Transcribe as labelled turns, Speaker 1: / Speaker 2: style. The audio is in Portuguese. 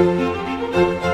Speaker 1: Música